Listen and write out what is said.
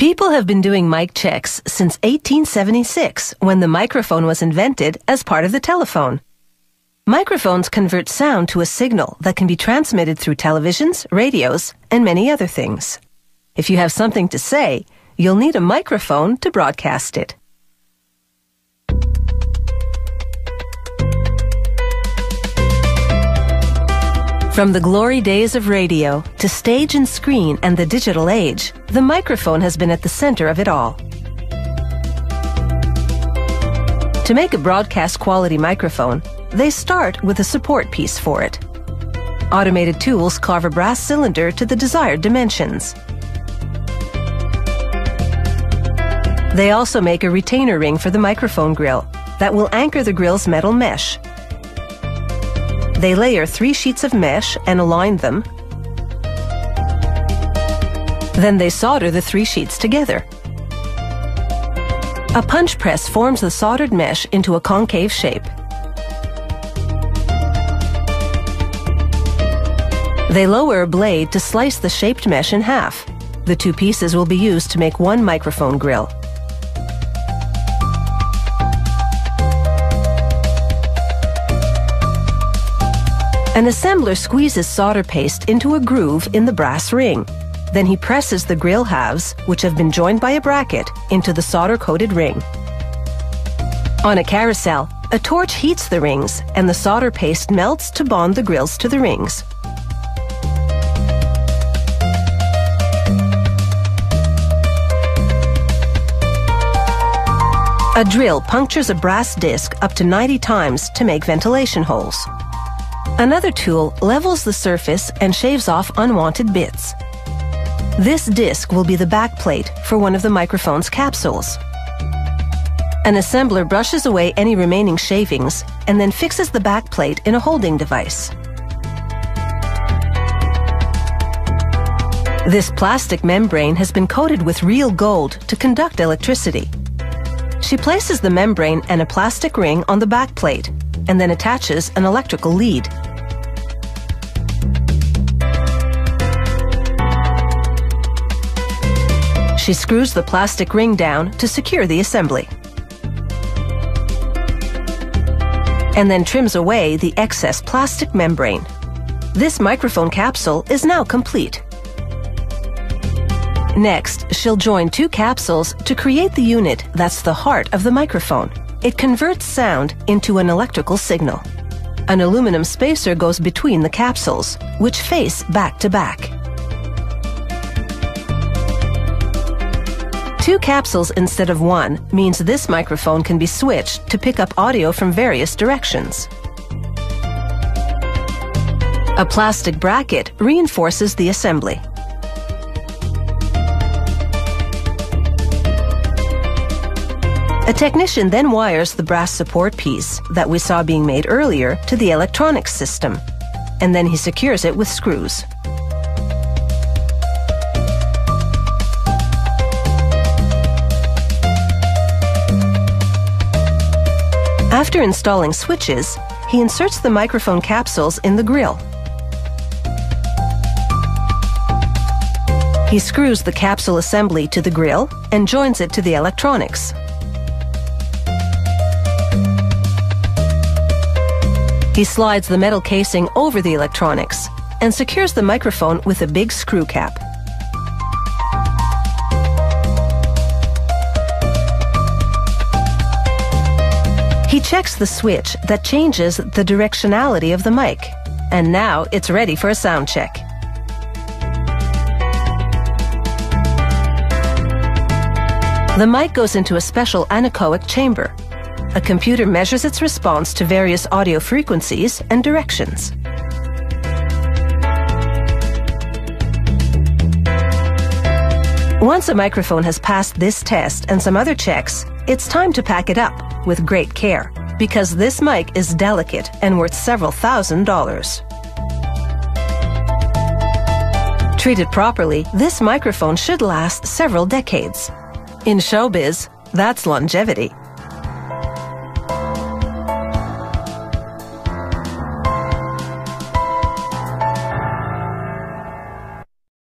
People have been doing mic checks since 1876 when the microphone was invented as part of the telephone. Microphones convert sound to a signal that can be transmitted through televisions, radios, and many other things. If you have something to say, you'll need a microphone to broadcast it. From the glory days of radio to stage and screen and the digital age, the microphone has been at the center of it all. To make a broadcast quality microphone, they start with a support piece for it. Automated tools carve a brass cylinder to the desired dimensions. They also make a retainer ring for the microphone grill that will anchor the grill's metal mesh they layer three sheets of mesh and align them. Then they solder the three sheets together. A punch press forms the soldered mesh into a concave shape. They lower a blade to slice the shaped mesh in half. The two pieces will be used to make one microphone grill. An assembler squeezes solder paste into a groove in the brass ring. Then he presses the grill halves, which have been joined by a bracket, into the solder-coated ring. On a carousel, a torch heats the rings and the solder paste melts to bond the grills to the rings. A drill punctures a brass disc up to 90 times to make ventilation holes. Another tool levels the surface and shaves off unwanted bits. This disc will be the backplate for one of the microphone's capsules. An assembler brushes away any remaining shavings and then fixes the backplate in a holding device. This plastic membrane has been coated with real gold to conduct electricity. She places the membrane and a plastic ring on the backplate and then attaches an electrical lead. She screws the plastic ring down to secure the assembly. And then trims away the excess plastic membrane. This microphone capsule is now complete. Next, she'll join two capsules to create the unit that's the heart of the microphone. It converts sound into an electrical signal. An aluminum spacer goes between the capsules, which face back to back. Two capsules instead of one means this microphone can be switched to pick up audio from various directions. A plastic bracket reinforces the assembly. A technician then wires the brass support piece that we saw being made earlier to the electronics system, and then he secures it with screws. After installing switches, he inserts the microphone capsules in the grill. He screws the capsule assembly to the grill and joins it to the electronics. He slides the metal casing over the electronics and secures the microphone with a big screw cap. Checks the switch that changes the directionality of the mic, and now it's ready for a sound check. The mic goes into a special anechoic chamber. A computer measures its response to various audio frequencies and directions. Once a microphone has passed this test and some other checks, it's time to pack it up with great care because this mic is delicate and worth several thousand dollars. Treated properly, this microphone should last several decades. In showbiz, that's longevity.